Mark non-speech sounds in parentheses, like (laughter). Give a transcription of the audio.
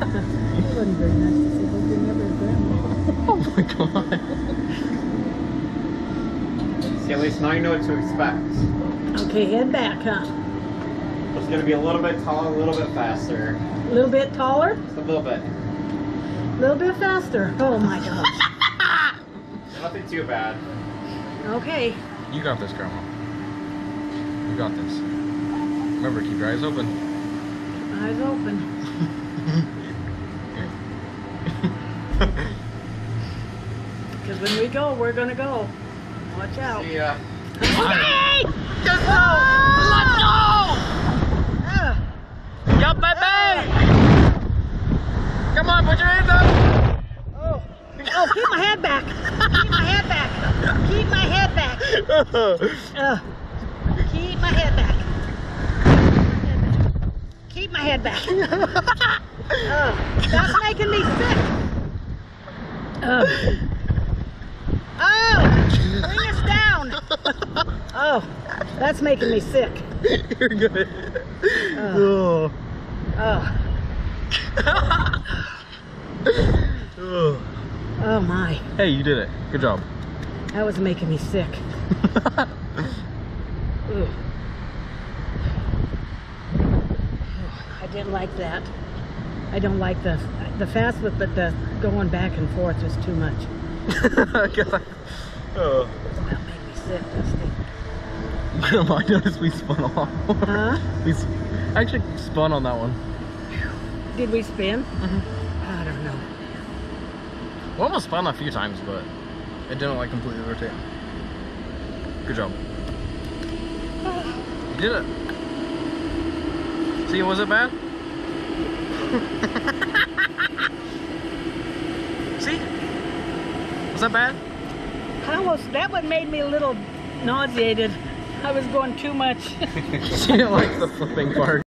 very nice to you're never oh my god. See, at least now you know what to expect. Okay, head back, huh? It's going to be a little bit taller, a little bit faster. A little bit taller? Just a little bit. A little bit faster. Oh my gosh. (laughs) Nothing too bad. Okay. You got this, Grandma. You got this. Remember, keep your eyes open. Keep eyes open. Because when we go, we're gonna go. Watch out. See ya. Okay! Let's go! Ah, Yup, baby! Come on, put your hands up! oh. oh, keep my head back. Keep my head back. Keep my head back. (laughs) Uh, keep my head back. Keep my head back. (laughs) Oh, that's making me sick. Oh. (laughs) Bring us down. Oh, that's making me sick. You're good. Uh. Oh, Oh. oh, Oh. oh my. Hey, you did it. Good job. That was making me sick. (laughs) I didn't like that. I don't like the the fast but the going back and forth was too much. (laughs) oh. That made me sick, Dusty. I (laughs) noticed we spun off. Huh? We s- actually spun on that one. Did we spin? Mhm. I don't know. We almost spun a few times, but it didn't like completely rotate. Good job. You did it. See, was it bad? (laughs) See? Was that bad? I that one made me a little nauseated. I was going too much. (laughs) she didn't like the flipping part.